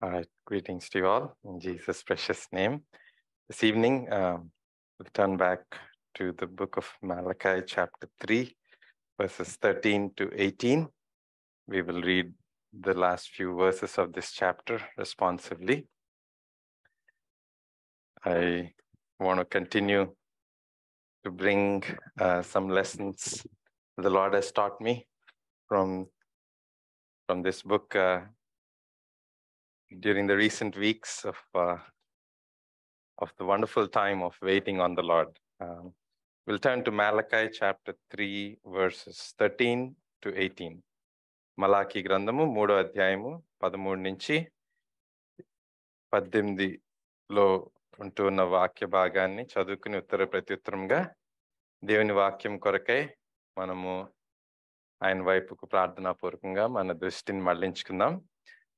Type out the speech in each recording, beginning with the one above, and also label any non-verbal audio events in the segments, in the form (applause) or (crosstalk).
All right, greetings to you all in Jesus' precious name. This evening, um, we'll turn back to the book of Malachi, chapter 3, verses 13 to 18. We will read the last few verses of this chapter responsively. I want to continue to bring uh, some lessons the Lord has taught me from, from this book. Uh, during the recent weeks of uh, of the wonderful time of waiting on the Lord. Um, we'll turn to Malachi chapter 3 verses 13 to 18. మలాకి గ్రంథము మూడో అధ్యాయము పదమూడు నుంచి పద్దెనిమిదిలో ఉంటున్న వాక్య భాగాన్ని చదువుకుని ఉత్తర ప్రత్యుత్తరంగా దేవుని వాక్యం కొరకై మనము ఆయన వైపుకు ప్రార్థనాపూర్వకంగా మన దృష్టిని మళ్లించుకుందాం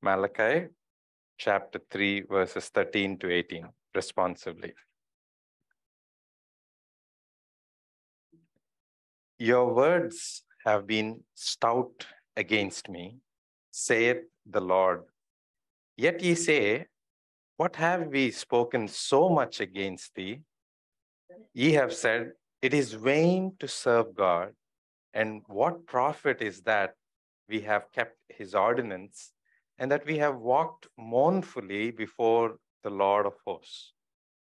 Malachi chapter 3, verses 13 to 18, responsibly. Your words have been stout against me, saith the Lord. Yet ye say, What have we spoken so much against thee? Ye have said, It is vain to serve God. And what profit is that we have kept his ordinance and that we have walked mournfully before the Lord of hosts.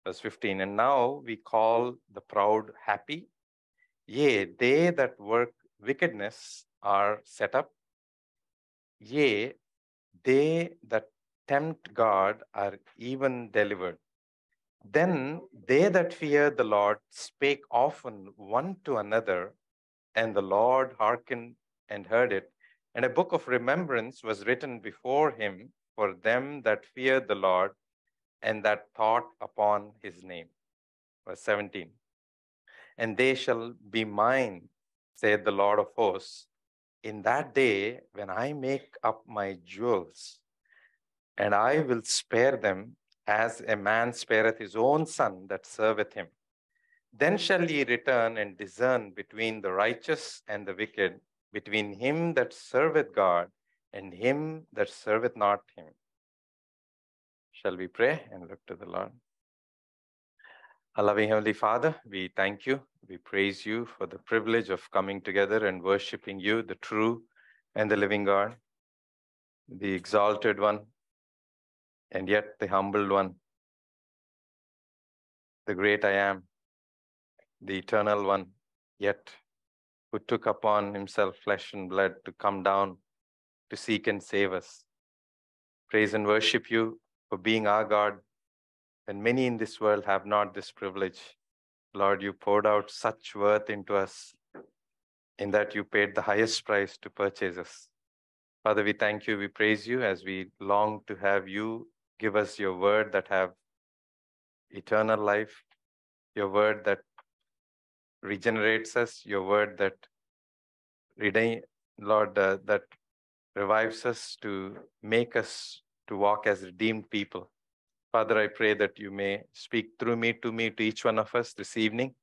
Verse 15, and now we call the proud happy. Yea, they that work wickedness are set up. Yea, they that tempt God are even delivered. Then they that fear the Lord spake often one to another, and the Lord hearkened and heard it and a book of remembrance was written before him for them that feared the Lord and that thought upon his name. Verse 17. And they shall be mine, saith the Lord of hosts, in that day when I make up my jewels, and I will spare them as a man spareth his own son that serveth him. Then shall ye return and discern between the righteous and the wicked, between him that serveth God and him that serveth not him. Shall we pray and look to the Lord? Our loving Heavenly Father, we thank you. We praise you for the privilege of coming together and worshiping you, the true and the living God, the exalted one, and yet the humbled one, the great I am, the eternal one, yet who took upon himself flesh and blood to come down to seek and save us. Praise and worship you for being our God. And many in this world have not this privilege. Lord, you poured out such worth into us in that you paid the highest price to purchase us. Father, we thank you, we praise you as we long to have you give us your word that have eternal life, your word that regenerates us, your word that redeem, Lord, uh, that revives us to make us to walk as redeemed people. Father, I pray that you may speak through me to me to each one of us this evening.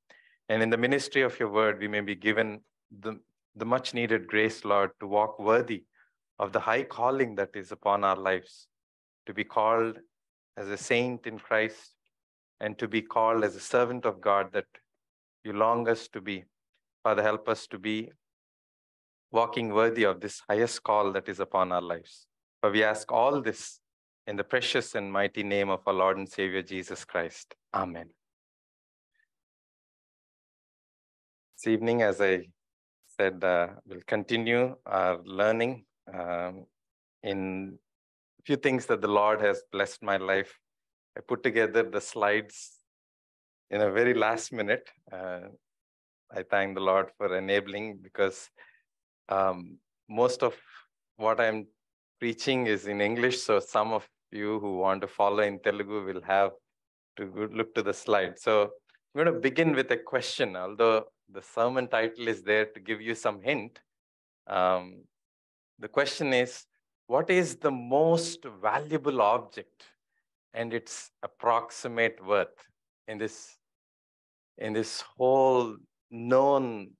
And in the ministry of your word, we may be given the, the much needed grace, Lord, to walk worthy of the high calling that is upon our lives, to be called as a saint in Christ, and to be called as a servant of God that you long us to be. Father, help us to be walking worthy of this highest call that is upon our lives. For we ask all this in the precious and mighty name of our Lord and Savior Jesus Christ. Amen. This evening, as I said, uh, we'll continue our learning um, in a few things that the Lord has blessed my life. I put together the slides in a very last minute. Uh, I thank the Lord for enabling because um, most of what I'm preaching is in English. So some of you who want to follow in Telugu will have to look to the slide. So I'm going to begin with a question, although the sermon title is there to give you some hint. Um, the question is, what is the most valuable object and its approximate worth in this in this whole known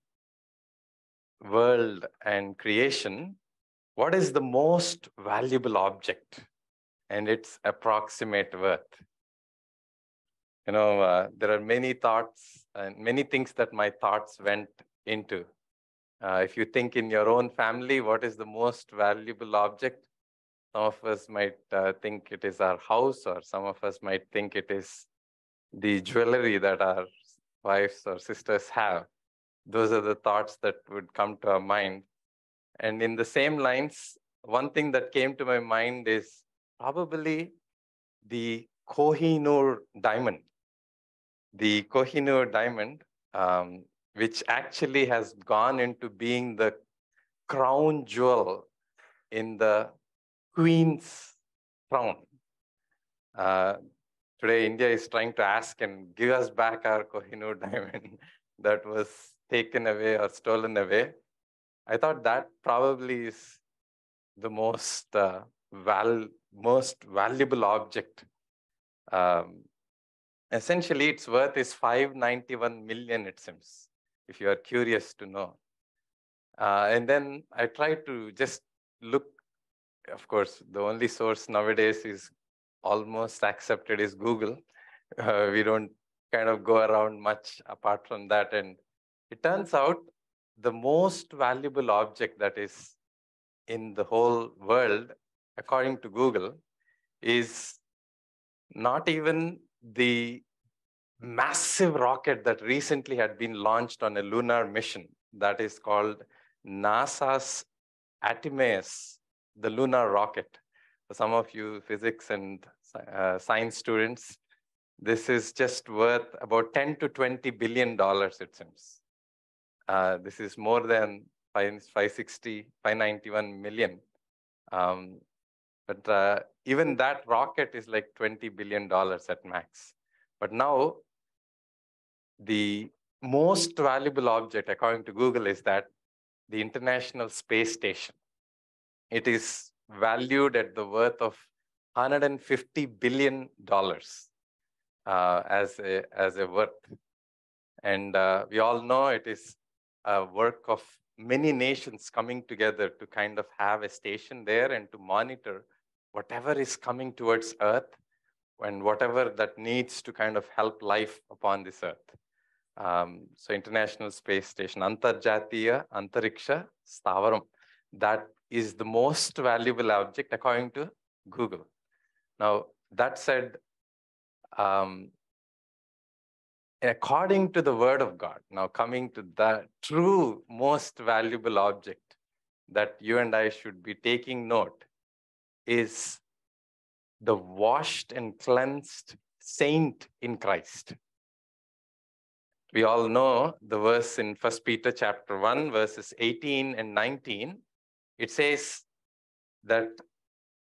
world and creation what is the most valuable object and its approximate worth. You know, uh, there are many thoughts and many things that my thoughts went into. Uh, if you think in your own family, what is the most valuable object? Some of us might uh, think it is our house, or some of us might think it is the jewelry that our wives or sisters have. Those are the thoughts that would come to our mind. And in the same lines, one thing that came to my mind is probably the Kohinoor diamond. The Kohinoor diamond, um, which actually has gone into being the crown jewel in the queen's crown. Uh, today, India is trying to ask and give us back our Kohinoor (laughs) diamond that was taken away or stolen away. I thought that probably is the most uh, val most valuable object. Um, essentially, its worth is 591 million, it seems, if you are curious to know. Uh, and then I tried to just look, of course, the only source nowadays is almost accepted is Google. Uh, we don't kind of go around much apart from that. And it turns out the most valuable object that is in the whole world, according to Google, is not even the massive rocket that recently had been launched on a lunar mission that is called NASA's Artemis, the lunar rocket. Some of you physics and uh, science students, this is just worth about 10 to 20 billion dollars, it seems. Uh, this is more than 560, 591 million. Um, but uh, even that rocket is like $20 billion at max. But now, the most valuable object, according to Google, is that the International Space Station. It is valued at the worth of $150 billion uh, as, a, as a worth. And uh, we all know it is a work of many nations coming together to kind of have a station there and to monitor whatever is coming towards Earth and whatever that needs to kind of help life upon this Earth. Um, so International Space Station, Antarjatiya Antariksha Stavaram, that is the most valuable object according to Google. Now, that said, um, according to the word of God, now coming to the true most valuable object that you and I should be taking note is the washed and cleansed saint in Christ. We all know the verse in First Peter chapter 1, verses 18 and 19. It says that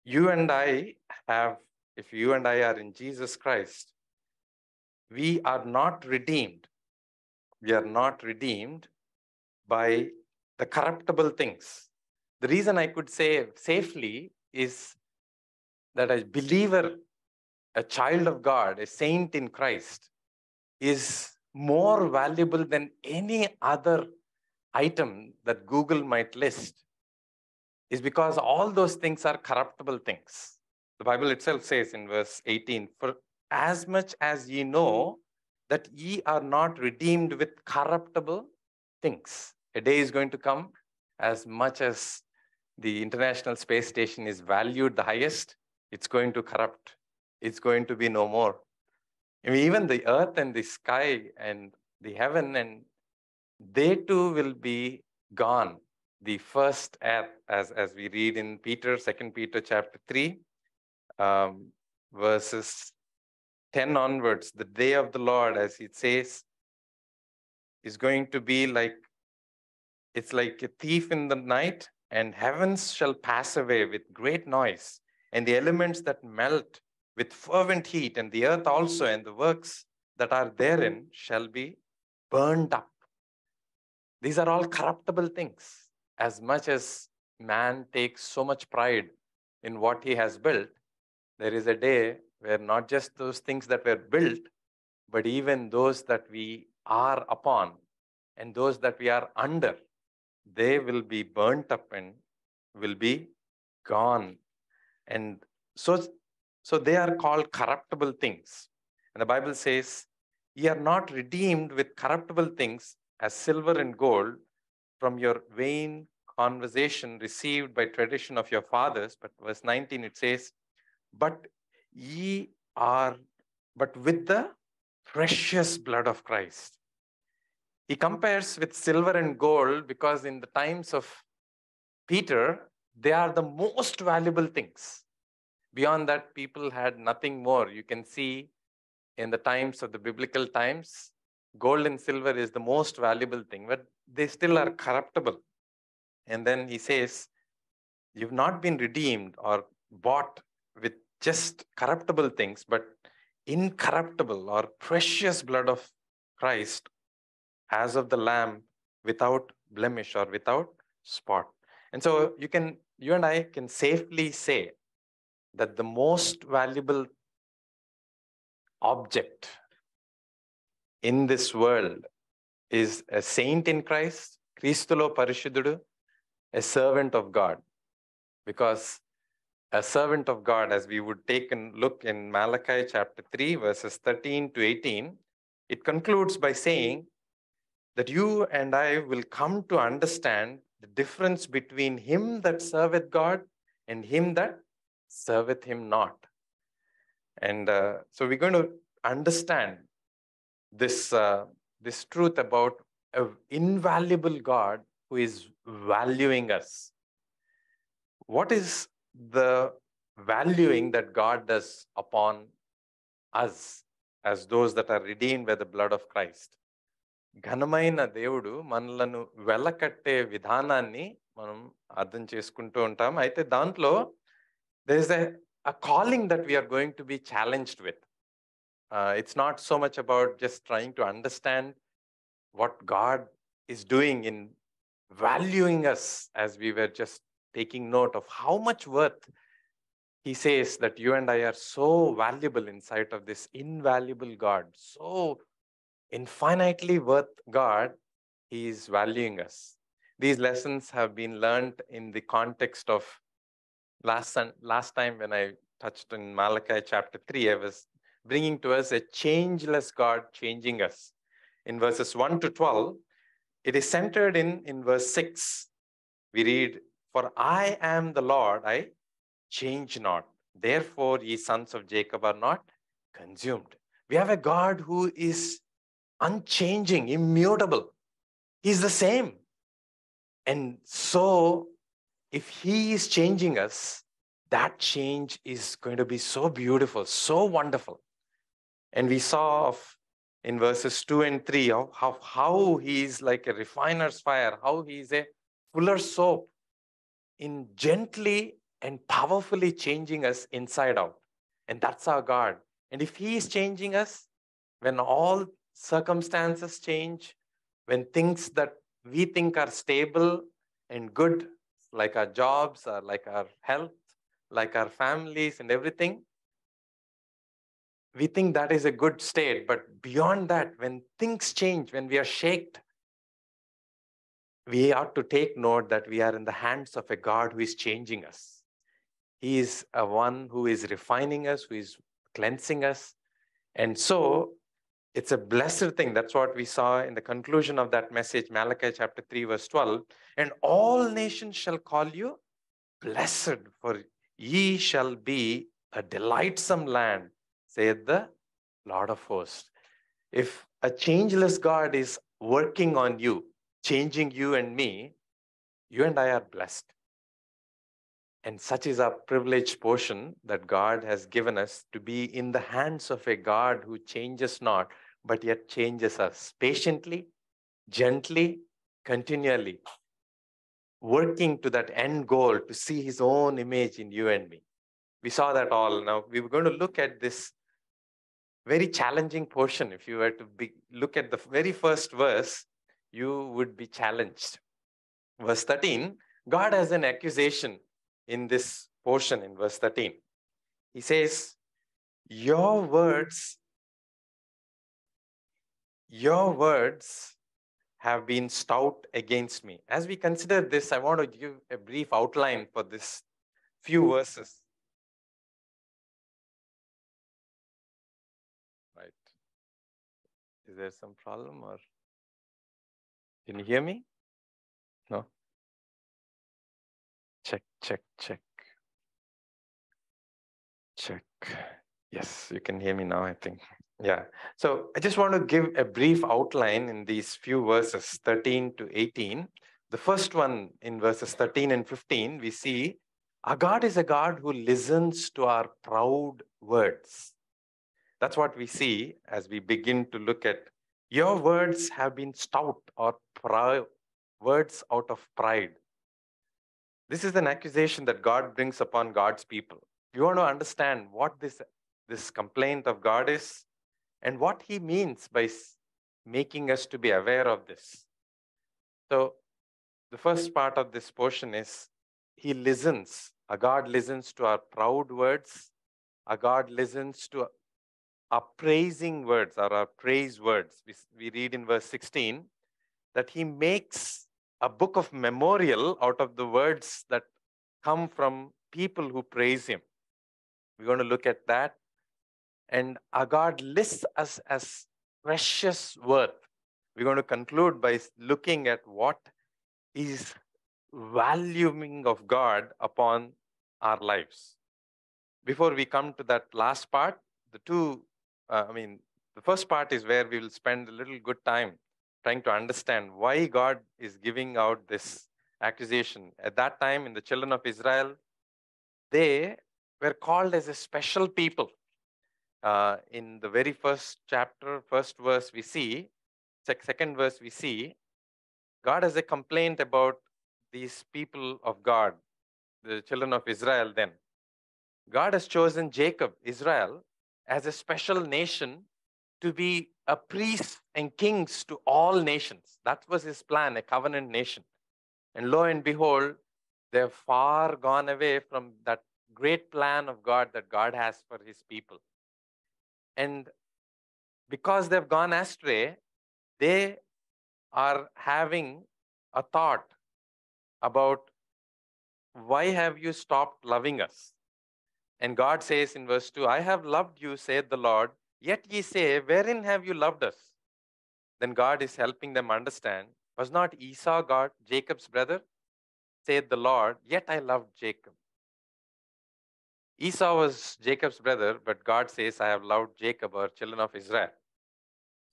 you and I have, if you and I are in Jesus Christ, we are not redeemed. We are not redeemed by the corruptible things. The reason I could say safely is that a believer, a child of God, a saint in Christ, is more valuable than any other item that Google might list, is because all those things are corruptible things. The Bible itself says in verse 18, For as much as ye know that ye are not redeemed with corruptible things. A day is going to come, as much as the International Space Station is valued the highest, it's going to corrupt. It's going to be no more. I mean, even the earth and the sky and the heaven, and they too will be gone. The first earth, as, as we read in Peter, Second Peter chapter 3, um, verses 10 onwards, the day of the Lord, as it says, is going to be like it's like a thief in the night, and heavens shall pass away with great noise, and the elements that melt with fervent heat, and the earth also, and the works that are therein shall be burned up. These are all corruptible things. As much as man takes so much pride in what he has built, there is a day where not just those things that were built, but even those that we are upon and those that we are under, they will be burnt up and will be gone. And so So they are called corruptible things. And the Bible says, Ye are not redeemed with corruptible things as silver and gold from your vain conversation received by tradition of your fathers. But verse 19 it says, But ye are, but with the precious blood of Christ. He compares with silver and gold because in the times of Peter, they are the most valuable things. Beyond that, people had nothing more. You can see in the times of the biblical times, gold and silver is the most valuable thing, but they still are mm-hmm. corruptible. And then he says, You've not been redeemed or bought with just corruptible things, but incorruptible or precious blood of Christ as of the Lamb without blemish or without spot. And so you can, you and I can safely say that the most valuable object in this world is a saint in Christ, Kristulo Parishududu, a servant of God. Because a servant of God, as we would take and look in Malachi chapter 3, verses 13 to 18, it concludes by saying that you and I will come to understand the difference between him that serveth God and him that serveth him not. And uh, so we're going to understand this, uh, this truth about an invaluable God who is valuing us. What is the valuing that God does upon us as those that are redeemed by the blood of Christ? ఘనమైన దేవుడు మనలను వెళ్ళకట్టే విధానాన్ని మనం అర్థం చేసుకుంటూ ఉంటాం అయితే దాంట్లో there is a calling that we are going to be challenged with. Uh, it's not so much about just trying to understand what God is doing in valuing us as we were just taking note of how much worth He says that you and I are so valuable in sight of this invaluable God, so infinitely worth God, He is valuing us. These lessons have been learned in the context of last, last time when I touched in Malachi chapter 3, I was bringing to us a changeless God changing us. In verses 1 to 12, it is centered in, in verse 6. We read, For I am the Lord, I change not. Therefore, ye sons of Jacob are not consumed. We have a God who is unchanging, immutable. He's the same. And so, if He is changing us, that change is going to be so beautiful, so wonderful. And we saw of in verses 2 and 3 how, how, how he is like a refiner's fire, how he is a fuller's soap in gently and powerfully changing us inside out. And that's our God. And if he is changing us, when all circumstances change, when things that we think are stable and good, like our jobs or like our health, like our families and everything, we think that is a good state. But beyond that, when things change, when we are shaked, we ought to take note that we are in the hands of a God who is changing us. He is a one who is refining us, who is cleansing us. And so it's a blessed thing. That's what we saw in the conclusion of that message, Malachi chapter 3, verse 12. And all nations shall call you blessed, for ye shall be a delightsome land, saith the Lord of hosts. If a changeless God is working on you, changing you and me, you and I are blessed. And such is our privileged portion that God has given us to be in the hands of a God who changes not, but yet changes us patiently, gently, continually, working to that end goal to see his own image in you and me. We saw that all. Now, we were going to look at this very challenging portion. If you were to be, look at the very first verse, you would be challenged. Verse 13 God has an accusation in this portion in verse 13. He says, Your words, your words have been stout against me. As we consider this, I want to give a brief outline for this few hmm. verses. Is there some problem or can you hear me? No? Check, check, check. Check. Yes, you can hear me now, I think. Yeah. So I just want to give a brief outline in these few verses 13 to 18. The first one in verses 13 and 15, we see our God is a God who listens to our proud words. That's what we see as we begin to look at your words have been stout or proud, words out of pride. This is an accusation that God brings upon God's people. You want to understand what this, this complaint of God is and what he means by making us to be aware of this. So the first part of this portion is he listens. A God listens to our proud words. A God listens to our praising words or our praise words. We, we read in verse 16 that he makes a book of memorial out of the words that come from people who praise him. We're going to look at that. And our God lists us as precious worth. We're going to conclude by looking at what is valuing of God upon our lives. Before we come to that last part, the two, uh, I mean, the first part is where we will spend a little good time trying to understand why God is giving out this accusation. At that time, in the children of Israel, they were called as a special people. Uh, in the very first chapter, first verse, we see, second verse, we see God has a complaint about these people of God, the children of Israel then. God has chosen Jacob, Israel, as a special nation to be a priest and kings to all nations. That was his plan, a covenant nation. And lo and behold, they're far gone away from that great plan of God that God has for his people. And because they've gone astray, they are having a thought about why have you stopped loving us? And God says in verse 2, I have loved you, saith the Lord, yet ye say, Wherein have you loved us? Then God is helping them understand. Was not Esau God, Jacob's brother? saith the Lord, yet I loved Jacob. Esau was Jacob's brother, but God says, I have loved Jacob, or children of Israel.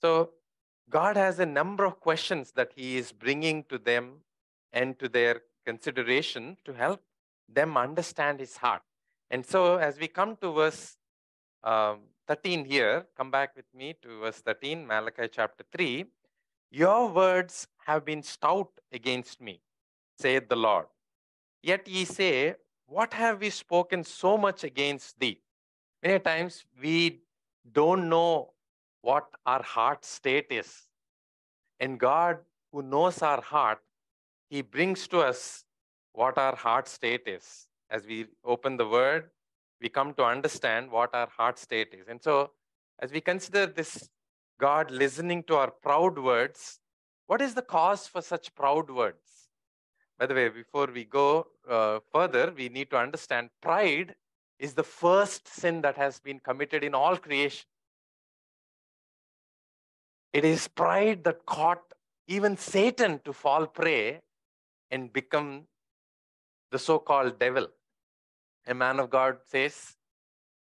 So God has a number of questions that He is bringing to them and to their consideration to help them understand His heart. And so, as we come to verse um, 13 here, come back with me to verse 13, Malachi chapter 3. Your words have been stout against me, saith the Lord. Yet ye say, What have we spoken so much against thee? Many times we don't know what our heart state is. And God, who knows our heart, He brings to us what our heart state is. As we open the Word, we come to understand what our heart state is. And so, as we consider this God listening to our proud words, what is the cause for such proud words? By the way, before we go uh, further, we need to understand pride is the first sin that has been committed in all creation. It is pride that caught even Satan to fall prey and become the so called devil. A man of God says,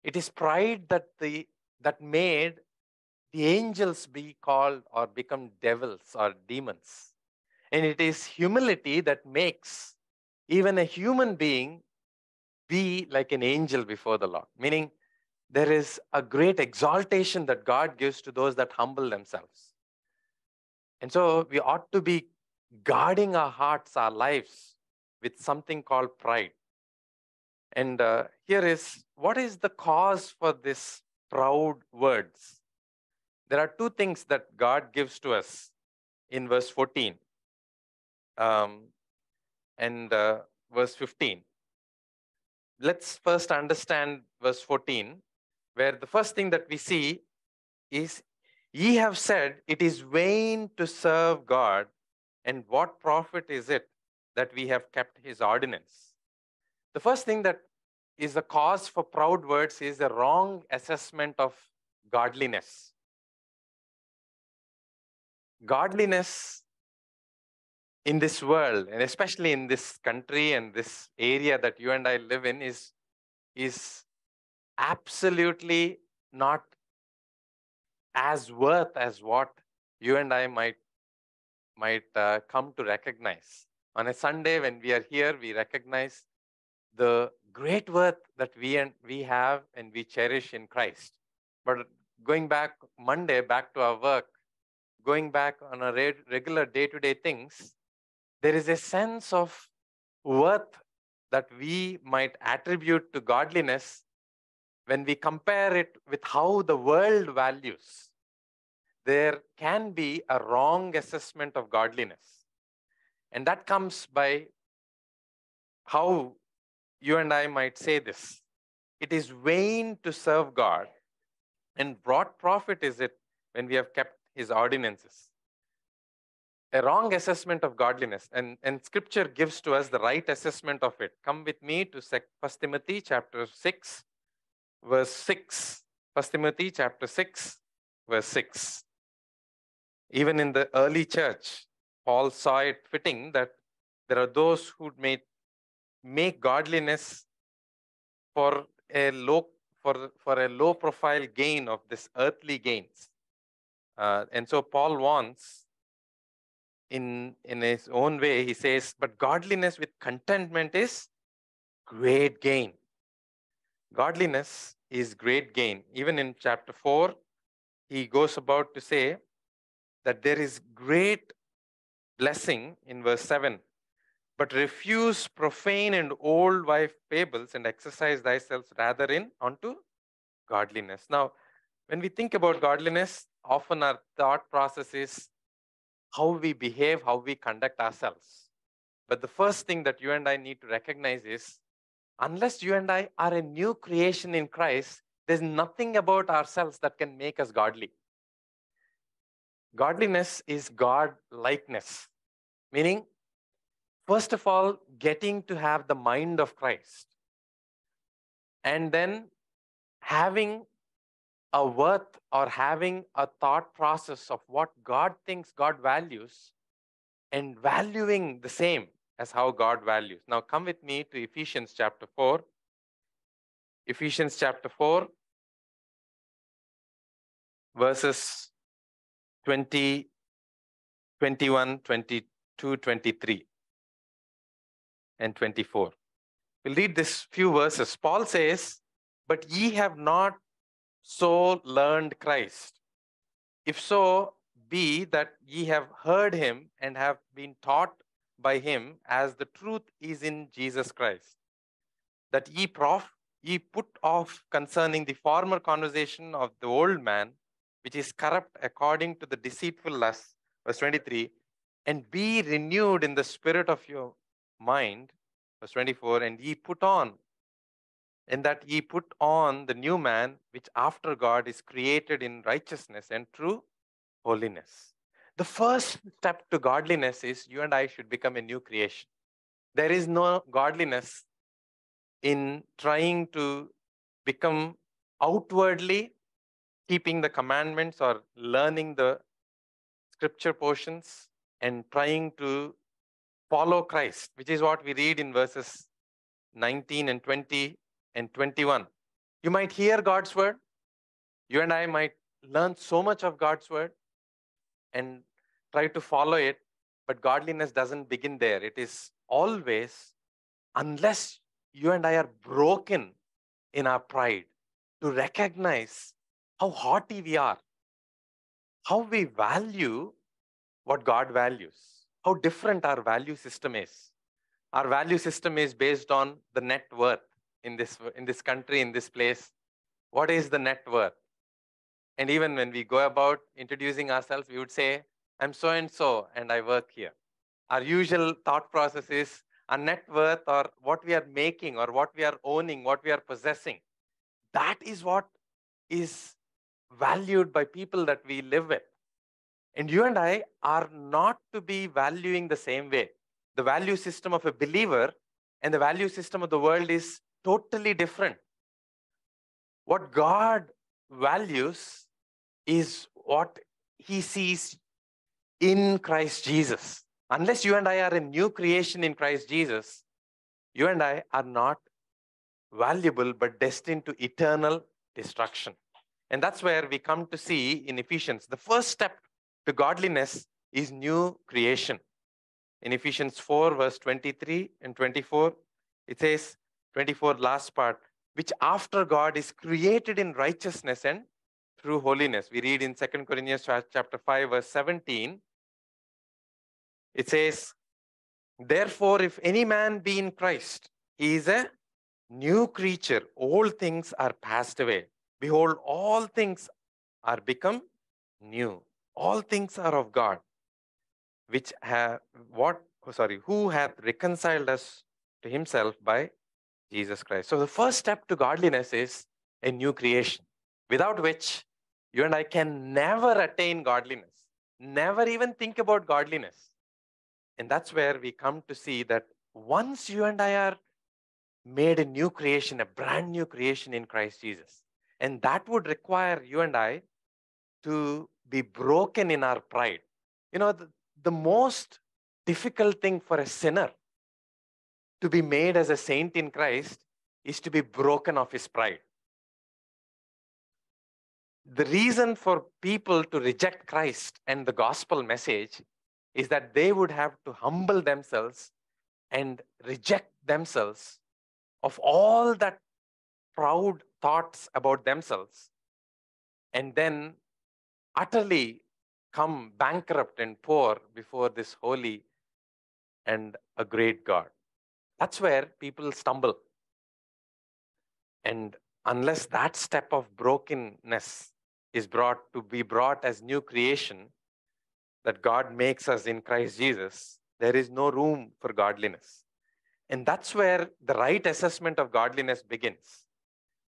It is pride that, the, that made the angels be called or become devils or demons. And it is humility that makes even a human being be like an angel before the Lord. Meaning, there is a great exaltation that God gives to those that humble themselves. And so we ought to be guarding our hearts, our lives with something called pride. And uh, here is what is the cause for this proud words? There are two things that God gives to us in verse 14 um, and uh, verse 15. Let's first understand verse 14 where the first thing that we see is ye have said it is vain to serve God, and what profit is it that we have kept his ordinance? The first thing that is the cause for proud words is a wrong assessment of godliness. godliness in this world, and especially in this country and this area that you and I live in, is, is absolutely not as worth as what you and I might, might uh, come to recognize. On a Sunday, when we are here, we recognize the great worth that we and we have and we cherish in Christ. But going back Monday, back to our work, going back on a re- regular day-to-day things, there is a sense of worth that we might attribute to godliness when we compare it with how the world values. There can be a wrong assessment of godliness. And that comes by how you and I might say this. It is vain to serve God, and what profit is it when we have kept his ordinances? A wrong assessment of godliness, and, and scripture gives to us the right assessment of it. Come with me to 1 Timothy chapter 6, verse 6. 1 Timothy chapter 6, verse 6. Even in the early church, Paul saw it fitting that there are those who may make godliness for a low for, for a low profile gain of this earthly gains. Uh, and so Paul wants, in, in his own way, he says, but godliness with contentment is great gain. Godliness is great gain. Even in chapter 4, he goes about to say that there is great blessing in verse 7 but refuse profane and old wife fables and exercise thyself rather in unto godliness. Now, when we think about godliness, often our thought process is how we behave, how we conduct ourselves. But the first thing that you and I need to recognize is unless you and I are a new creation in Christ, there's nothing about ourselves that can make us godly. Godliness is God likeness, meaning First of all, getting to have the mind of Christ. And then having a worth or having a thought process of what God thinks God values and valuing the same as how God values. Now, come with me to Ephesians chapter 4. Ephesians chapter 4, verses 20, 21, 22, 23 and 24. We'll read this few verses. Paul says, But ye have not so learned Christ. If so, be that ye have heard him and have been taught by him as the truth is in Jesus Christ. That ye prof ye put off concerning the former conversation of the old man, which is corrupt according to the deceitful lust, verse 23, and be renewed in the spirit of your mind, verse 24, and ye put on, in that ye put on the new man, which after God is created in righteousness and true holiness. The first step to godliness is you and I should become a new creation. There is no godliness in trying to become outwardly keeping the commandments or learning the scripture portions and trying to follow Christ, which is what we read in verses 19 and 20 and 21. You might hear God's word. You and I might learn so much of God's word and try to follow it, but godliness doesn't begin there. It is always, unless you and I are broken in our pride to recognize how haughty we are, how we value what God values how different our value system is. Our value system is based on the net worth in this, in this country, in this place. What is the net worth? And even when we go about introducing ourselves, we would say, I'm so and so, and I work here. Our usual thought process is our net worth or what we are making or what we are owning, what we are possessing. That is what is valued by people that we live with. And you and I are not to be valuing the same way. The value system of a believer and the value system of the world is totally different. What God values is what he sees in Christ Jesus. Unless you and I are a new creation in Christ Jesus, you and I are not valuable but destined to eternal destruction. And that's where we come to see in Ephesians the first step to godliness is new creation. In Ephesians 4, verse 23 and 24, it says, 24, last part, which after God is created in righteousness and through holiness. We read in 2 Corinthians chapter 5, verse 17, it says, Therefore, if any man be in Christ, he is a new creature. All things are passed away. Behold, all things are become new. All things are of God, which have what oh, sorry, who hath reconciled us to himself by Jesus Christ. So the first step to godliness is a new creation, without which you and I can never attain godliness, never even think about godliness. And that's where we come to see that once you and I are made a new creation, a brand new creation in Christ Jesus, and that would require you and I to be broken in our pride. You know, the, the most difficult thing for a sinner to be made as a saint in Christ is to be broken of his pride. The reason for people to reject Christ and the gospel message is that they would have to humble themselves and reject themselves of all that proud thoughts about themselves and then utterly come bankrupt and poor before this holy and a great God. That's where people stumble. And unless that step of brokenness is brought to be brought as new creation, that God makes us in Christ Jesus, there is no room for godliness. And that's where the right assessment of godliness begins.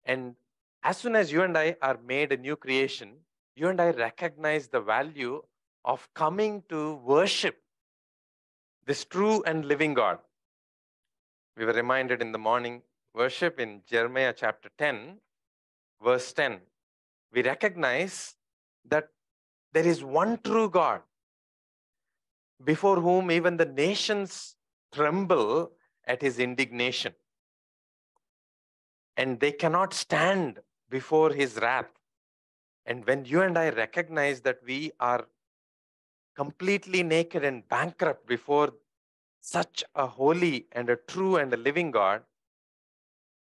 And as soon as you and I are made a new creation, you and I recognize the value of coming to worship this true and living God. We were reminded in the morning worship in Jeremiah chapter 10, verse 10. We recognize that there is one true God before whom even the nations tremble at his indignation. And they cannot stand before his wrath. And when you and I recognize that we are completely naked and bankrupt before such a holy and a true and a living God,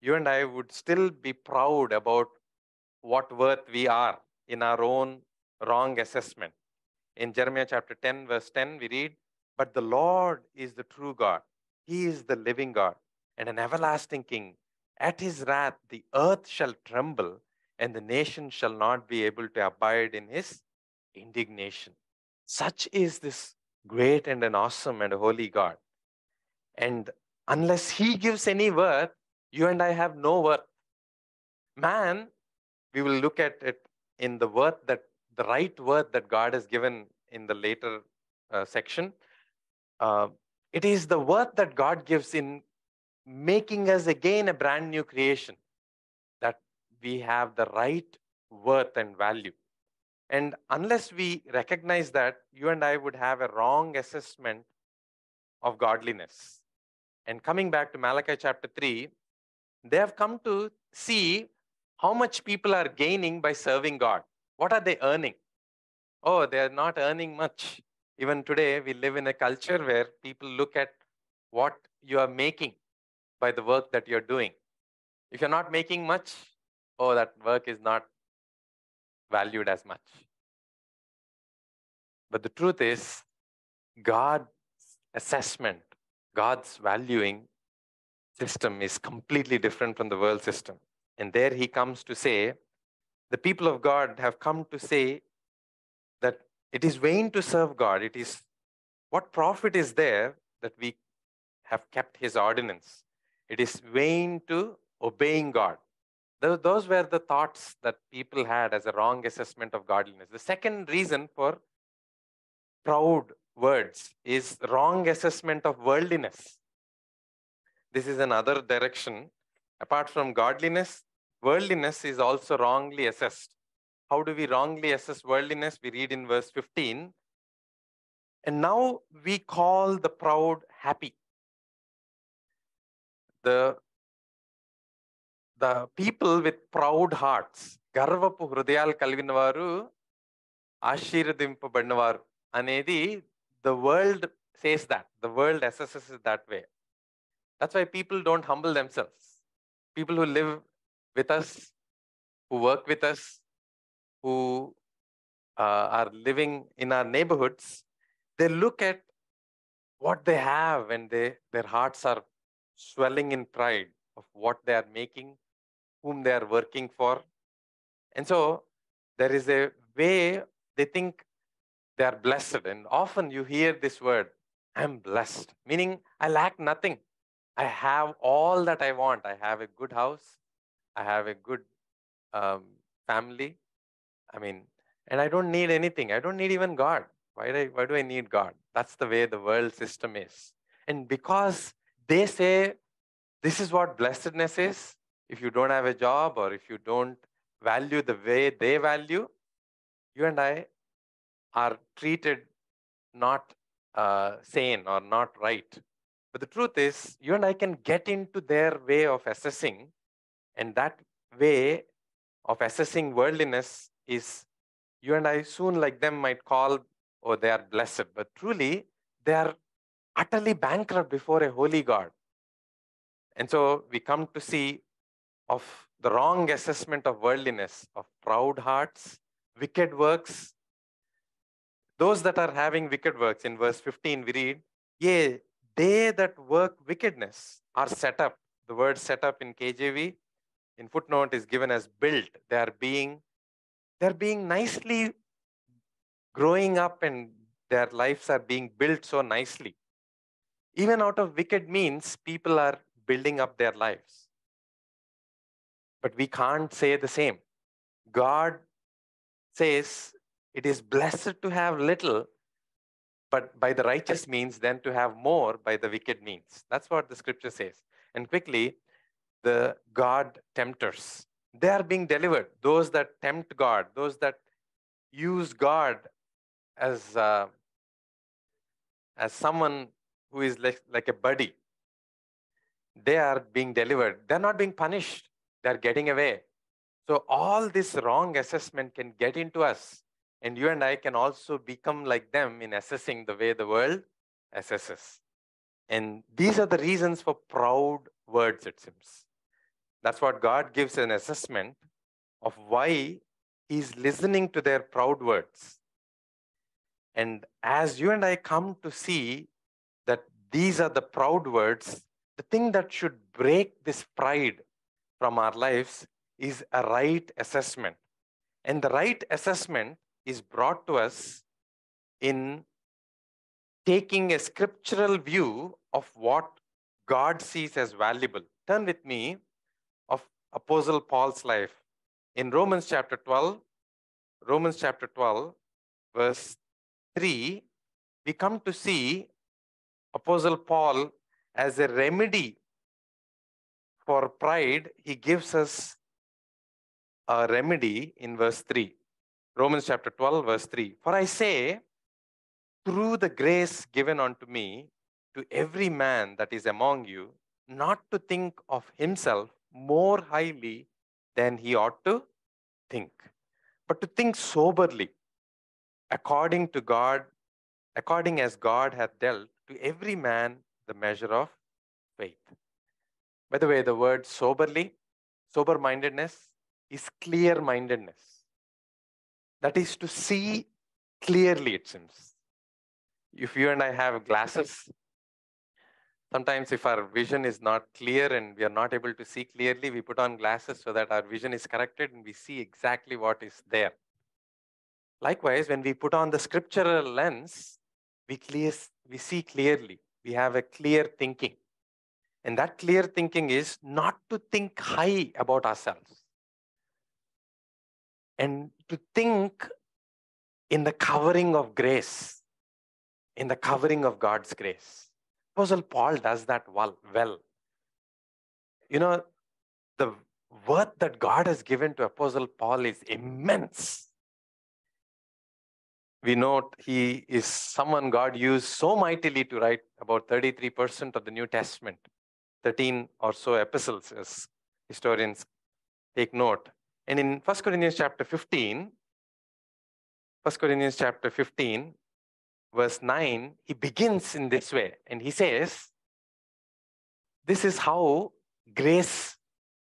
you and I would still be proud about what worth we are in our own wrong assessment. In Jeremiah chapter 10, verse 10, we read, But the Lord is the true God. He is the living God and an everlasting King. At his wrath, the earth shall tremble, and the nation shall not be able to abide in his indignation. Such is this great and an awesome and holy God. And unless he gives any worth, you and I have no worth. Man, we will look at it in the worth that the right word that God has given in the later uh, section. Uh, it is the word that God gives in making us again a brand new creation, we have the right worth and value. And unless we recognize that, you and I would have a wrong assessment of godliness. And coming back to Malachi chapter 3, they have come to see how much people are gaining by serving God. What are they earning? Oh, they are not earning much. Even today, we live in a culture where people look at what you are making by the work that you're doing. If you're not making much, oh, that work is not valued as much. But the truth is, God's assessment, God's valuing system is completely different from the world system. And there he comes to say, the people of God have come to say that it is vain to serve God. It is what profit is there that we have kept his ordinance? It is vain to obeying God. Those were the thoughts that people had as a wrong assessment of godliness. The second reason for proud words is wrong assessment of worldliness. This is another direction. Apart from godliness, worldliness is also wrongly assessed. How do we wrongly assess worldliness? We read in verse 15 And now we call the proud happy. The, the people with proud hearts, గర్వపు హృదయాలు కలిగిన వారు ఆశీర్వదింపబడినవారు అనేది the world says that. The world assesses it that way. That's why people don't humble themselves. People who live with us, who work with us, who uh, are living in our neighborhoods, they look at what they have and they, their hearts are swelling in pride of what they are making, whom they are working for. And so there is a way they think they are blessed. And often you hear this word, I'm blessed, meaning I lack nothing. I have all that I want. I have a good house. I have a good um, family. I mean, and I don't need anything. I don't need even God. Why do I, why do I need God? That's the way the world system is. And because they say this is what blessedness is, if you don't have a job or if you don't value the way they value, you and I are treated not uh, sane or not right. But the truth is, you and I can get into their way of assessing, and that way of assessing worldliness is you and I soon, like them, might call, oh, they are blessed. But truly, they are utterly bankrupt before a holy God. And so we come to see of the wrong assessment of worldliness, of proud hearts, wicked works. Those that are having wicked works, in verse 15, we read, Yea, they that work wickedness are set up. The word set up in KJV, in footnote, is given as built. They are being, they're being nicely growing up and their lives are being built so nicely. Even out of wicked means, people are building up their lives. But we can't say the same. God says it is blessed to have little, but by the righteous means than to have more by the wicked means. That's what the scripture says. And quickly, the God tempters, they are being delivered. Those that tempt God, those that use God as, uh, as someone who is like, like a buddy, they are being delivered. They're not being punished, they're getting away. So, all this wrong assessment can get into us, and you and I can also become like them in assessing the way the world assesses. And these are the reasons for proud words, it seems. That's what God gives an assessment of why He's listening to their proud words. And as you and I come to see that these are the proud words, the thing that should break this pride from our lives is a right assessment. And the right assessment is brought to us in taking a scriptural view of what God sees as valuable. Turn with me of Apostle Paul's life in Romans chapter 12. Romans chapter 12, verse 3, we come to see Apostle Paul as a remedy for pride. He gives us a remedy in verse 3. Romans chapter 12, verse 3. For I say, through the grace given unto me, to every man that is among you, not to think of himself more highly than he ought to think, but to think soberly, according to God, according as God hath dealt to every man the measure of faith. By the way, the word soberly, sober mindedness, is clear mindedness. That is to see clearly, it seems. If you and I have glasses, sometimes if our vision is not clear and we are not able to see clearly, we put on glasses so that our vision is corrected and we see exactly what is there. Likewise, when we put on the scriptural lens, we, clear, we see clearly. We have a clear thinking. And that clear thinking is not to think high about ourselves and to think in the covering of grace, in the covering of God's grace. Apostle Paul does that well. well. You know, the worth that God has given to Apostle Paul is immense. we note he is someone God used so mightily to write about 33% of the New Testament, 13 or so epistles, as historians take note. And in 1 Corinthians chapter 15, 1 Corinthians chapter 15, verse 9, he begins in this way. And he says, This is how grace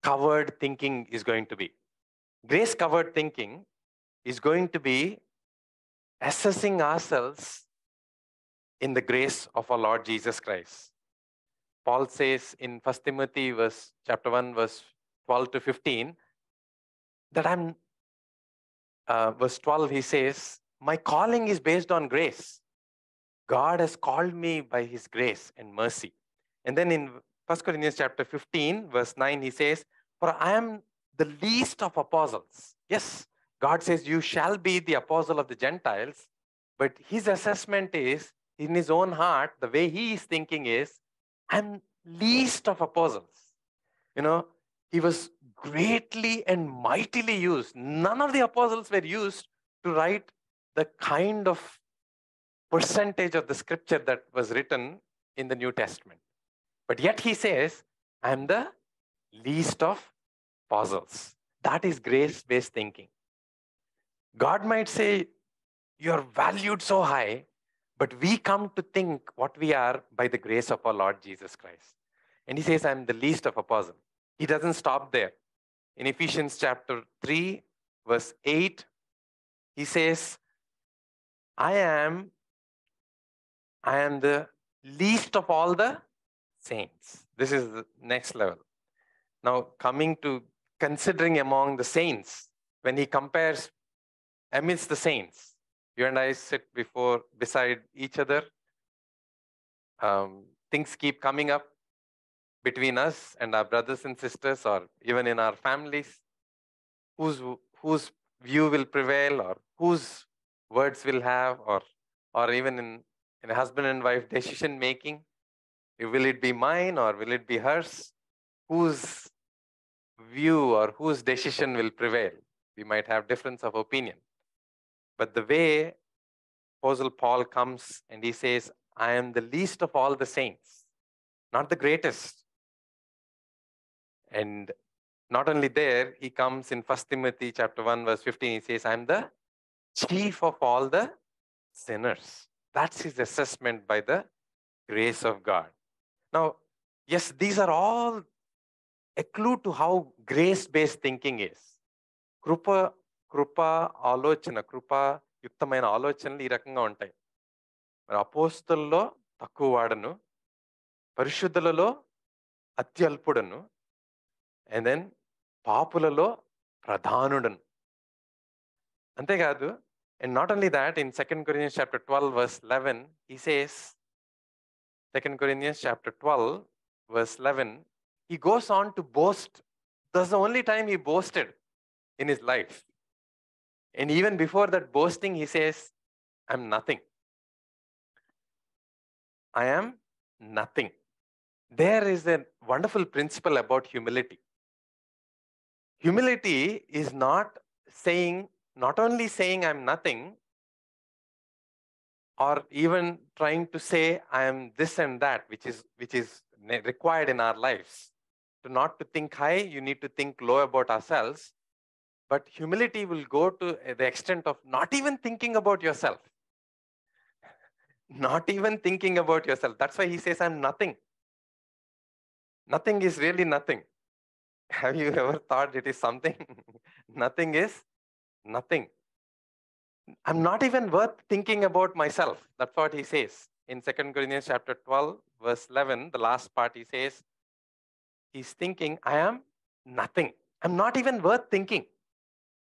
covered thinking is going to be. Grace covered thinking is going to be assessing ourselves in the grace of our Lord Jesus Christ. Paul says in 1 Timothy verse chapter 1 verse 12 to 15 that I'm uh, verse 12 he says my calling is based on grace. God has called me by his grace and mercy. And then in 1 Corinthians chapter 15 verse 9 he says for I am the least of apostles. Yes, God says, You shall be the apostle of the Gentiles. But his assessment is, in his own heart, the way he is thinking is, I'm least of apostles. You know, he was greatly and mightily used. None of the apostles were used to write the kind of percentage of the scripture that was written in the New Testament. But yet he says, I'm the least of apostles. That is grace based thinking. God might say, You're valued so high, but we come to think what we are by the grace of our Lord Jesus Christ. And he says, I'm the least of apostles. He doesn't stop there. In Ephesians chapter 3, verse 8, he says, I am, I am the least of all the saints. This is the next level. Now, coming to considering among the saints, when he compares amidst the saints. You and I sit before beside each other. Um, things keep coming up between us and our brothers and sisters, or even in our families. Whose whose view will prevail, or whose words will have, or or even in in husband and wife decision making. Will it be mine or will it be hers? Whose view or whose decision will prevail? We might have difference of opinion. But the way Apostle Paul comes and he says, I am the least of all the saints, not the greatest. And not only there, he comes in 1 Timothy chapter 1, verse 15, he says, I'm the chief of all the sinners. That's his assessment by the grace of God. Now, yes, these are all a clue to how grace-based thinking is. Krupa కృప ఆలోచన కృపా యుక్తమైన ఆలోచనలు ఈ రకంగా ఉంటాయి. మరి అపోస్తుల్లో తక్కువ వాడను పరిశుద్ధులలో అత్యల్పుడను అండ్ దెన్ పాపులలో ప్రధానుడను. అంతేకాదు and not only that in Second Corinthians chapter twelve verse eleven he says Second Corinthians chapter twelve verse eleven he goes on to boast thus the only time he boasted in his life And even before that boasting, he says, I'm nothing. I am nothing. There is a wonderful principle about humility. Humility is not saying, not only saying I'm nothing, or even trying to say I am this and that, which is which is required in our lives. To not to think high, you need to think low about ourselves. But humility will go to the extent of not even thinking about yourself. Not even thinking about yourself. That's why he says, I'm nothing. Nothing is really nothing. Have you ever thought it is something? (laughs) nothing is nothing. I'm not even worth thinking about myself. That's what he says. In 2 Corinthians chapter 12, verse 11, the last part, he says, he's thinking, I am nothing. I'm not even worth thinking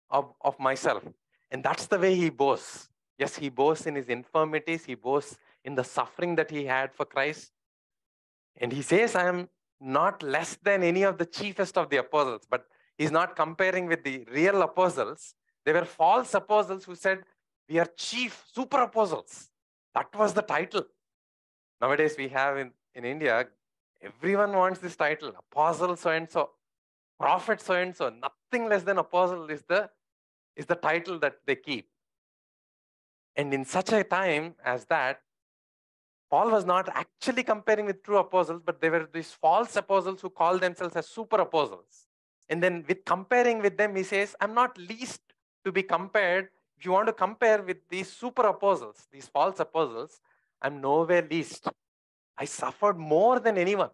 of, of myself. And that's the way he boasts. Yes, he boasts in his infirmities, he boasts in the suffering that he had for Christ. And he says, I am not less than any of the chiefest of the apostles, but he's not comparing with the real apostles. They were false apostles who said, We are chief super apostles. That was the title. Nowadays, we have in, in India, everyone wants this title apostle so and so, prophet so and so. Nothing less than apostle is the is the title that they keep. And in such a time as that, Paul was not actually comparing with true apostles, but they were these false apostles who call themselves as super apostles. And then with comparing with them, he says, I'm not least to be compared. If you want to compare with these super apostles, these false apostles, I'm nowhere least. I suffered more than anyone.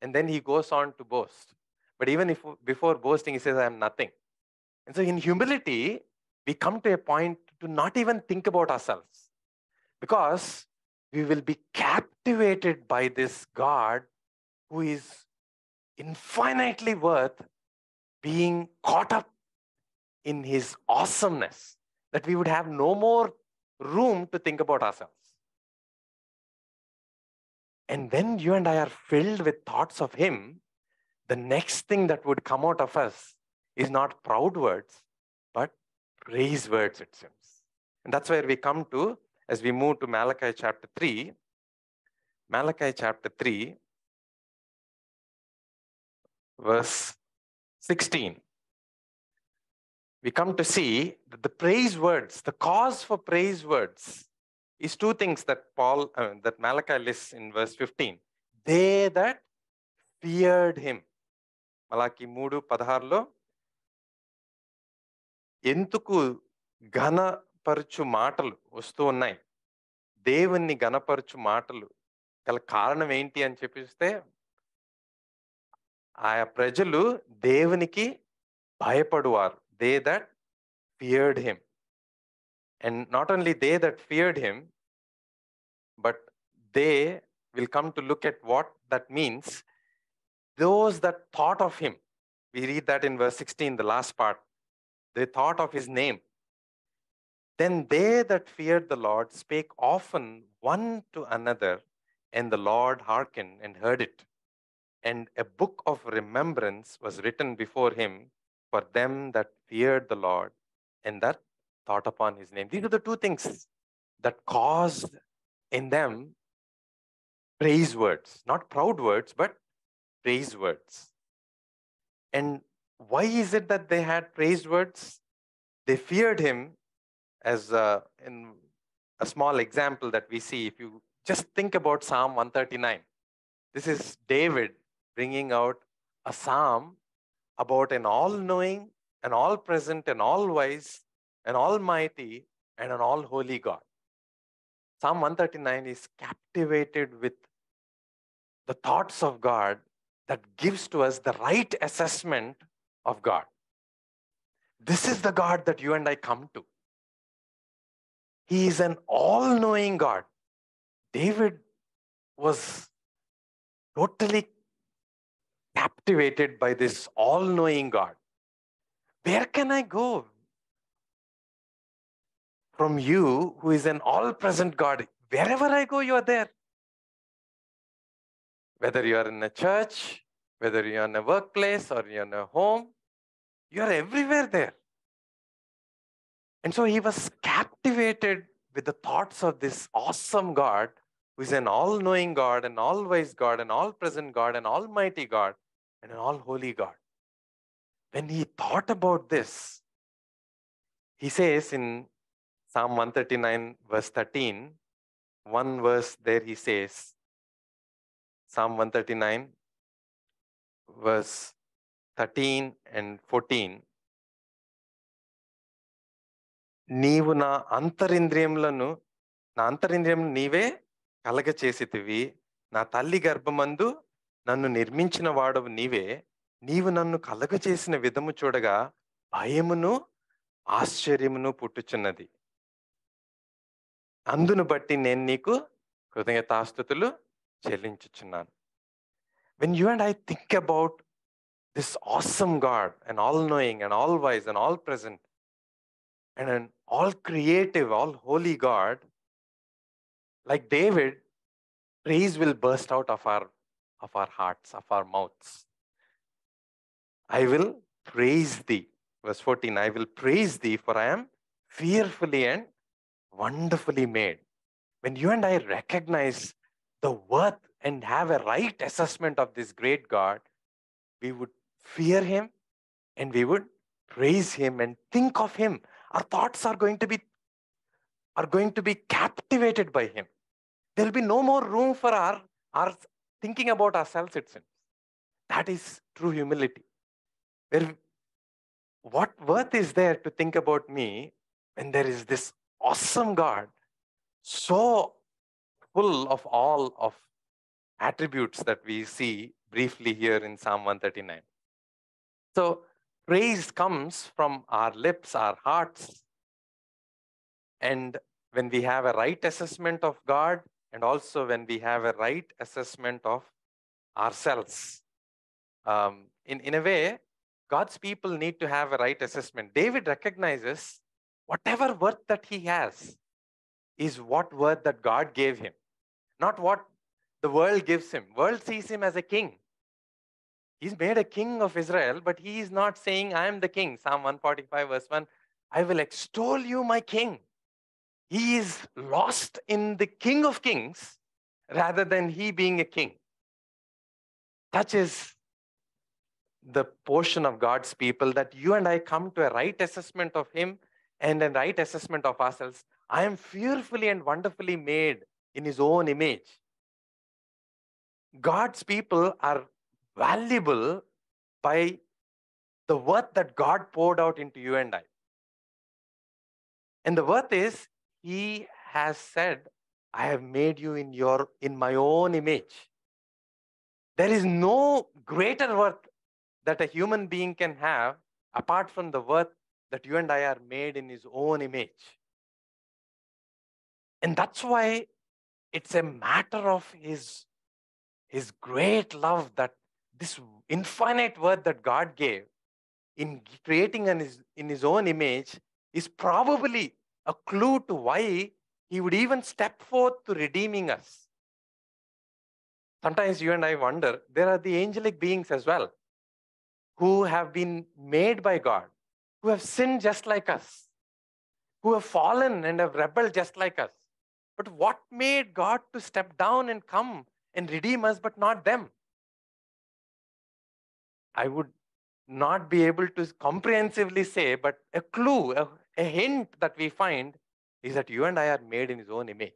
And then he goes on to boast. But even if before boasting, he says, I am nothing. And so in humility, we come to a point to not even think about ourselves because we will be captivated by this God who is infinitely worth being caught up in his awesomeness, that we would have no more room to think about ourselves. And when you and I are filled with thoughts of him, the next thing that would come out of us is not proud words, but praise words, it seems. And that's where we come to as we move to Malachi chapter 3. Malachi chapter 3, verse 16. We come to see that the praise words, the cause for praise words, is two things that Paul, uh, that Malachi lists in verse 15. They that feared him. మలాకి మూడు పదహారులో ఎందుకు ఘనపరచు మాటలు వస్తూ ఉన్నాయి? దేవుణ్ణి ఘనపరచు మాటలు గల కారణం ఏంటి అని చెప్పిస్తే ఆయా ప్రజలు దేవునికి భయపడువారు. They that feared him and not only they that feared him but they will come to look at what that means those that thought of him we read that in verse sixteen the last part They thought of his name. Then they that feared the Lord spake often one to another, and the Lord hearkened and heard it. And a book of remembrance was written before him for them that feared the Lord and that thought upon his name. These are the two things that caused in them praise words, not proud words, but praise words. And why is it that they had praised words? They feared him as uh, in a small example that we see. If you just think about Psalm 139, this is David bringing out a psalm about an all knowing, an all present, an all wise, an almighty, and an all holy God. Psalm 139 is captivated with the thoughts of God that gives to us the right assessment of God. This is the God that you and I come to. He is an all knowing God. David was totally captivated by this all knowing God. Where can I go from you, who is an all present God? Wherever I go, you are there whether you are in a church, whether you're in a workplace or you're in a home, you are everywhere there. And so he was captivated with the thoughts of this awesome God who is an all knowing God, an all wise God, an all present God, an almighty God, and an all holy God. When he thought about this, he says in Psalm 139, verse 13, one verse there he says, Psalm 139, verse thirteen and fourteen. నీవు నా అంతరింద్రియములను నా అంతరింద్రియం నీవే కలగ చేసితివి నా తల్లి గర్భమందు నన్ను నిర్మించిన వాడవు నీవే. నీవు నన్ను కలగ చేసిన విధము చూడగా భయమును ఆశ్చర్యమును పుట్టుచున్నది. అందును బట్టి నేను నీకు కృతజ్ఞతాస్థుతులు చెల్లించుచున్నాను. When you and I think about this awesome God, an all knowing, an all wise, an all present, and an all creative, all holy God, like David, praise will burst out of our, of our hearts, of our mouths. I will praise thee. Verse 14 I will praise thee, for I am fearfully and wonderfully made. When you and I recognize the worth and have a right assessment of this great God, we would fear Him and we would praise Him and think of Him. Our thoughts are going to be are going to be captivated by him. There'll be no more room for our, our thinking about ourselves, it seems. That is true humility. Where, what worth is there to think about me when there is this awesome God, so full of all of attributes that we see briefly here in Psalm 139. So praise comes from our lips, our hearts. And when we have a right assessment of God, and also when we have a right assessment of ourselves. Um, in, in a way, God's people need to have a right assessment. David recognizes whatever worth that he has is what worth that God gave him, not what the world gives him. World sees him as a king. He's made a king of Israel, but he is not saying, I am the king. Psalm 145, verse 1 I will extol you, my king. He is lost in the king of kings rather than he being a king. Such is the portion of God's people that you and I come to a right assessment of him and a right assessment of ourselves. I am fearfully and wonderfully made in his own image. God's people are valuable by the worth that God poured out into you and I. And the worth is, He has said, I have made you in your in my own image. There is no greater worth that a human being can have apart from the worth that you and I are made in his own image. And that's why it's a matter of his, his great love that this infinite word that God gave in creating an, in his own image is probably a clue to why he would even step forth to redeeming us. Sometimes you and I wonder there are the angelic beings as well who have been made by God, who have sinned just like us, who have fallen and have rebelled just like us. But what made God to step down and come and redeem us, but not them? I would not be able to comprehensively say, but a clue, a, a hint that we find is that you and I are made in His own image.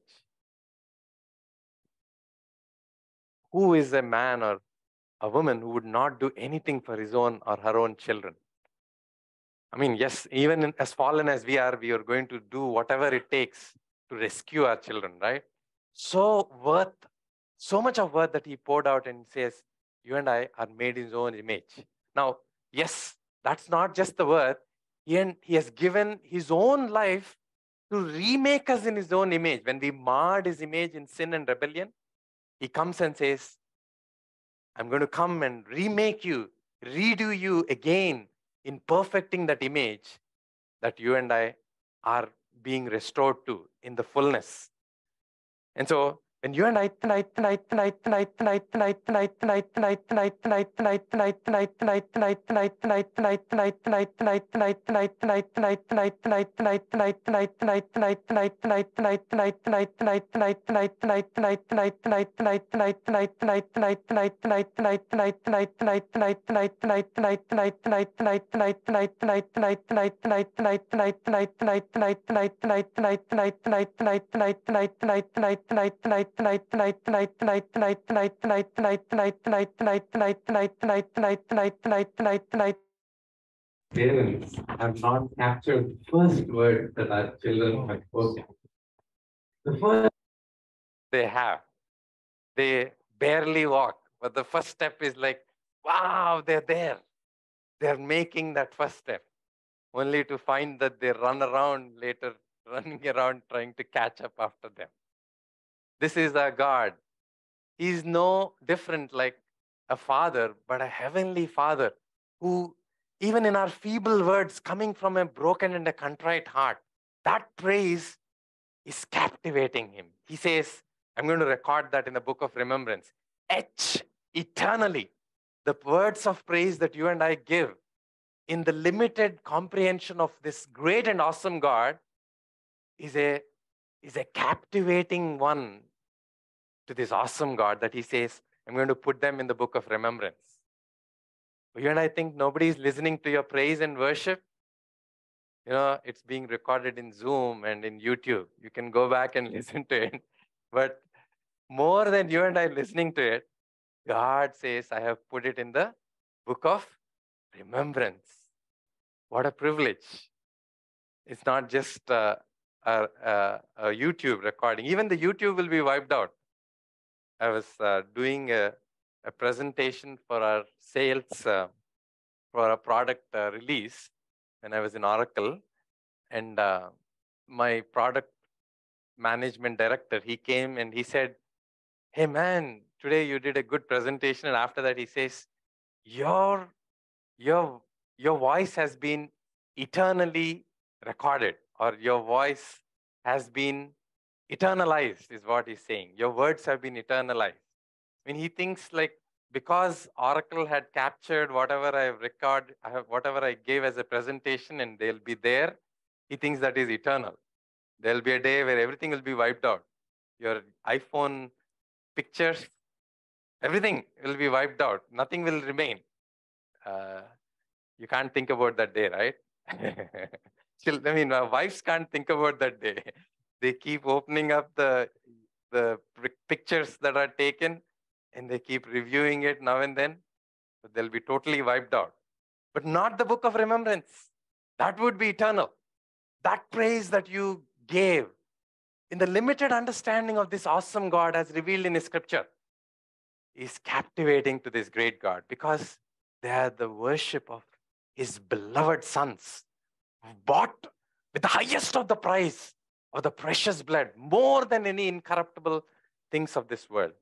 Who is a man or a woman who would not do anything for his own or her own children? I mean, yes, even as fallen as we are, we are going to do whatever it takes to rescue our children, right? So worth, so much of worth that he poured out and says, you and I are made in his own image. Now, yes, that's not just the word. He, has given his own life to remake us in his own image. When we marred his image in sin and rebellion, he comes and says, I'm going to come and remake you, redo you again in perfecting that image that you and I are being restored to in the fullness. And so when you and I Parents have not captured the first word that our children have spoken. The first they have. They barely walk, but the first step is like, wow, they're there. They're making that first step, only to find that they run around later, (laughs) running around trying to catch up after them. This is our God. He's no different like a father, but a heavenly father who, even in our feeble words coming from a broken and a contrite heart, that praise is captivating him. He says, I'm going to record that in the book of remembrance. Etch eternally the words of praise that you and I give in the limited comprehension of this great and awesome God is a, is a captivating one to this awesome God that he says, I'm going to put them in the book of remembrance. You and I think nobody is listening to your praise and worship. You know, it's being recorded in Zoom and in YouTube. You can go back and (laughs) listen to it. But more than you and I listening to it, God says, I have put it in the book of remembrance. What a privilege. It's not just uh, a, a, a, YouTube recording. Even the YouTube will be wiped out. I was uh, doing a, a, presentation for our sales uh, for a product uh, release when I was in Oracle, and uh, my product management director he came and he said, "Hey man, today you did a good presentation." And after that, he says, "Your your your voice has been eternally recorded or your voice has been eternalized, is what he's saying. Your words have been eternalized. I mean, he thinks like because Oracle had captured whatever I have, whatever I gave as a presentation, and they'll be there, he thinks that is eternal. There'll be a day where everything will be wiped out. Your iPhone pictures, everything will be wiped out. Nothing will remain. Uh, you can't think about that day, right? (laughs) I mean, wives can't think about that day. They keep opening up the the pictures that are taken, and they keep reviewing it now and then. But they'll be totally wiped out. But not the book of remembrance. That would be eternal. That praise that you gave in the limited understanding of this awesome God as revealed in scripture is captivating to this great God because they are the worship of His beloved sons bought with the highest of the price of the precious blood, more than any incorruptible things of this world.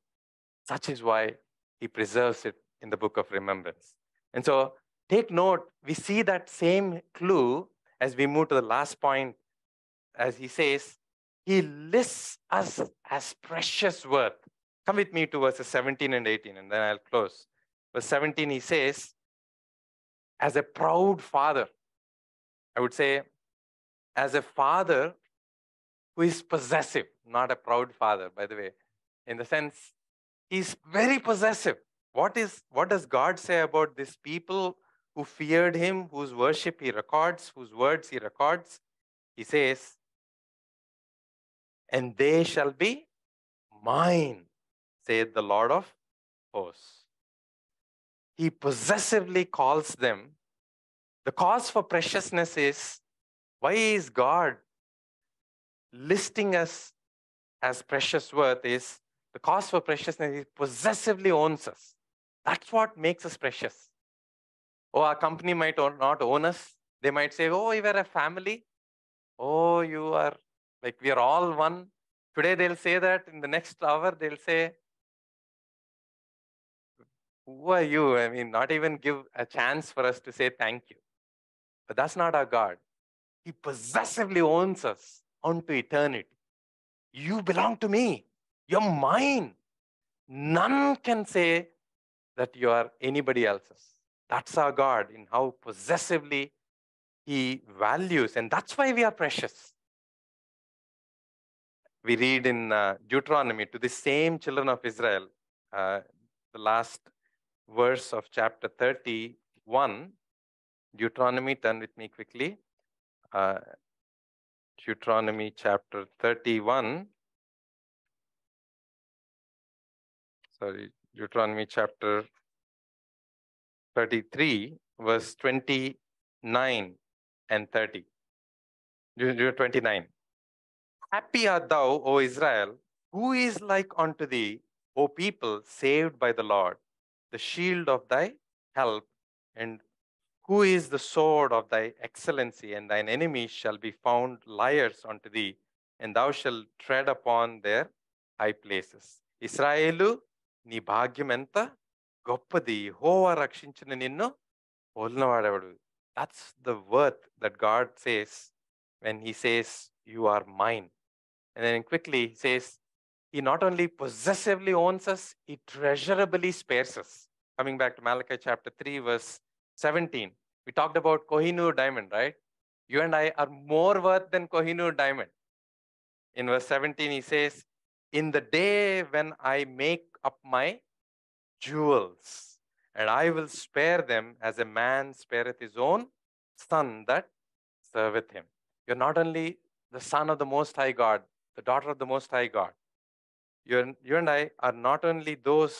Such is why he preserves it in the book of remembrance. And so take note, we see that same clue as we move to the last point, as he says, he lists us as precious worth. Come with me to verses 17 and 18, and then I'll close. Verse 17, he says, as a proud father, I would say, as a father who is possessive, not a proud father, by the way, in the sense he's very possessive. What is what does God say about these people who feared him, whose worship he records, whose words he records? He says, and they shall be mine, saith the Lord of hosts. He possessively calls them the cause for preciousness is why is God listing us as precious worth is the cause for preciousness is possessively owns us. That's what makes us precious. Oh, our company might not own us. They might say, oh, we are a family. Oh, you are like we are all one. Today they'll say that. In the next hour, they'll say, who are you? I mean, not even give a chance for us to say thank you. But that's not our God. He possessively owns us onto eternity. You belong to me. You're mine. None can say that you are anybody else's. That's our God in how possessively He values, and that's why we are precious. We read in uh, Deuteronomy to the same children of Israel, uh, the last verse of chapter 31, Deuteronomy, turn with me quickly. Uh, Deuteronomy chapter 31. Sorry, Deuteronomy chapter 33, verse 29 and 30. 29. Happy art thou, O Israel, who is like unto thee, O people saved by the Lord, the shield of thy help and who is the sword of thy excellency, and thine enemies shall be found liars unto thee, and thou shalt tread upon their high places. ఇస్రాయేలు నీ భాగ్యం ఎంత గొప్పది హోవా రక్షించిన నిన్ను పోలినవాడెవడు that's the worth that God says when He says, You are mine. And then quickly He says, He not only possessively owns us, He treasurably spares us. Coming back to Malachi chapter 3, verse 17. We talked about Kohinoor diamond, right? You and I are more worth than Kohinoor diamond. In verse 17, he says, In the day when I make up my jewels, and I will spare them as a man spareth his own son that serveth him. You're not only the son of the Most High God, the daughter of the Most High God. You're, you and I are not only those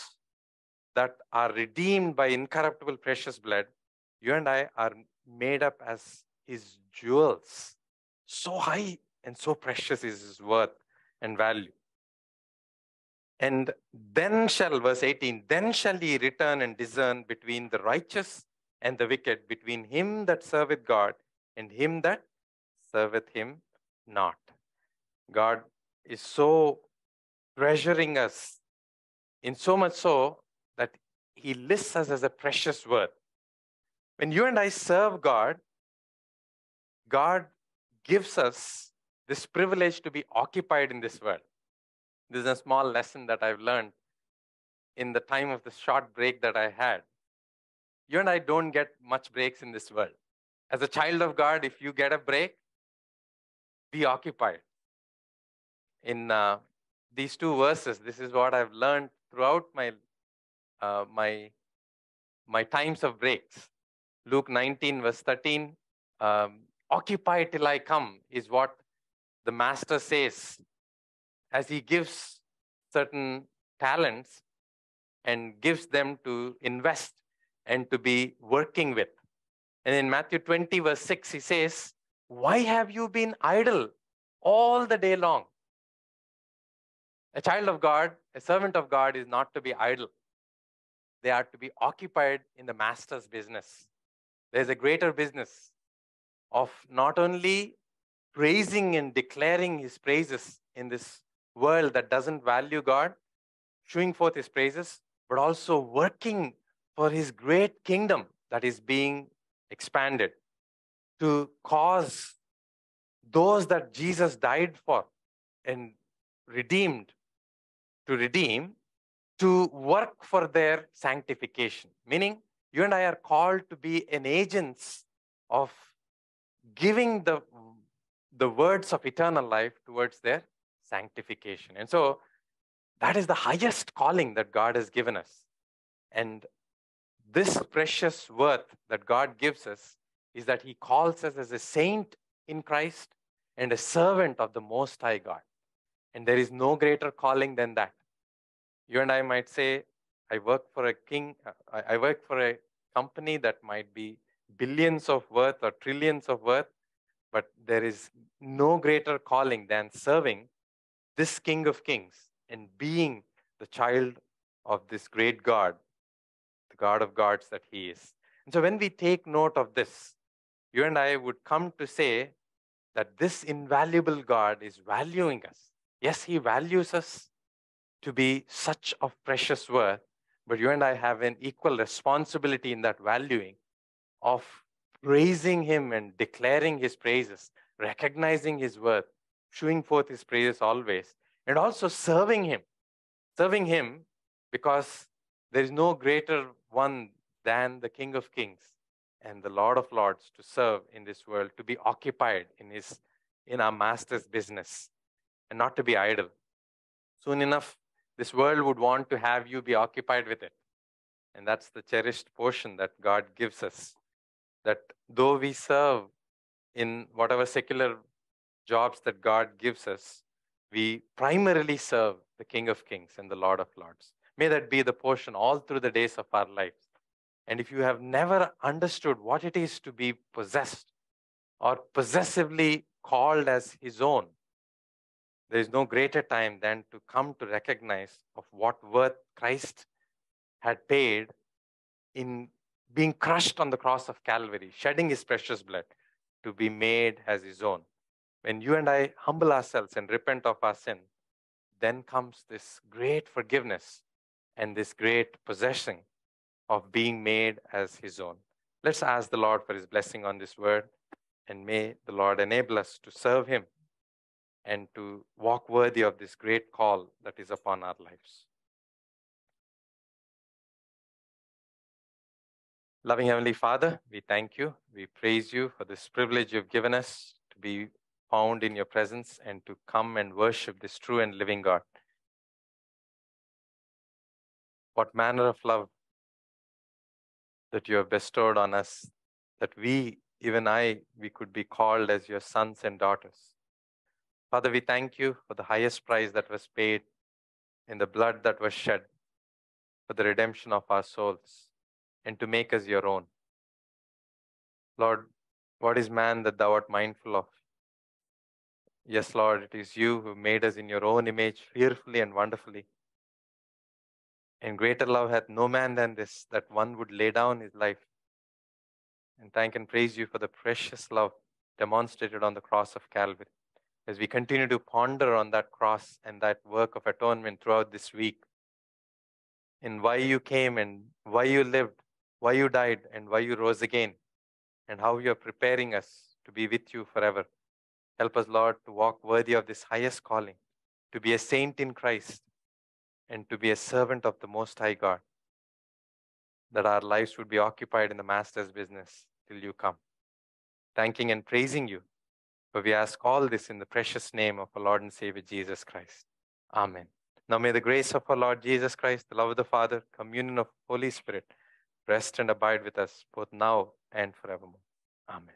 that are redeemed by incorruptible precious blood, you and I are made up as his jewels. So high and so precious is his worth and value. And then shall, verse 18, then shall he return and discern between the righteous and the wicked, between him that serveth God and him that serveth him not. God is so treasuring us, in so much so that he lists us as a precious worth. When you and I serve God, God gives us this privilege to be occupied in this world. This is a small lesson that I've learned in the time of the short break that I had. You and I don't get much breaks in this world. As a child of God, if you get a break, be occupied. In uh, these two verses, this is what I've learned throughout my, uh, my, my times of breaks. Luke 19, verse 13, um, occupy till I come, is what the master says as he gives certain talents and gives them to invest and to be working with. And in Matthew 20, verse 6, he says, Why have you been idle all the day long? A child of God, a servant of God, is not to be idle. They are to be occupied in the master's business. There's a greater business of not only praising and declaring his praises in this world that doesn't value God, showing forth his praises, but also working for his great kingdom that is being expanded to cause those that Jesus died for and redeemed to redeem to work for their sanctification. Meaning, you and I are called to be an agents of giving the, the words of eternal life towards their sanctification. And so that is the highest calling that God has given us. And this precious worth that God gives us is that He calls us as a saint in Christ and a servant of the Most High God. And there is no greater calling than that. You and I might say, I work for a king, uh, I work for a company that might be billions of worth or trillions of worth, but there is no greater calling than serving this King of Kings and being the child of this great God, the God of gods that He is. And so when we take note of this, you and I would come to say that this invaluable God is valuing us. Yes, He values us to be such of precious worth, but you and I have an equal responsibility in that valuing of praising Him and declaring His praises, recognizing His worth, showing forth his praises always, and also serving him. Serving him because there is no greater one than the King of Kings and the Lord of Lords to serve in this world, to be occupied in his in our master's business and not to be idle. Soon enough, this world would want to have you be occupied with it. And that's the cherished portion that God gives us. That though we serve in whatever secular jobs that God gives us, we primarily serve the King of Kings and the Lord of Lords. May that be the portion all through the days of our lives. And if you have never understood what it is to be possessed or possessively called as his own, there is no greater time than to come to recognize of what worth Christ had paid in being crushed on the cross of Calvary, shedding his precious blood to be made as his own when you and I humble ourselves and repent of our sin, then comes this great forgiveness and this great possession of being made as his own. Let's ask the Lord for his blessing on this word, and may the Lord enable us to serve him and to walk worthy of this great call that is upon our lives. Loving Heavenly Father, we thank you. We praise you for this privilege you've given us to be found in your presence and to come and worship this true and living God. What manner of love that you have bestowed on us, that we even I, we could be called as your sons and daughters. Father, we thank you for the highest price that was paid in the blood that was shed for the redemption of our souls and to make us your own. Lord, what is man that thou art mindful of? Yes, Lord, it is you who made us in your own image, fearfully and wonderfully. And greater love hath no man than this, that one would lay down his life. And thank and praise you for the precious love demonstrated on the cross of Calvary. As we continue to ponder on that cross and that work of atonement throughout this week, in why you came and why you lived, why you died, and why you rose again, and how you are preparing us to be with you forever. Help us, Lord, to walk worthy of this highest calling, to be a saint in Christ, and to be a servant of the Most High God, that our lives would be occupied in the Master's business till you come. Thanking and praising you, for we ask all this in the precious name of our Lord and Savior Jesus Christ. Amen. Now may the grace of our Lord Jesus Christ, the love of the Father, communion of Holy Spirit, rest and abide with us both now and forevermore. Amen.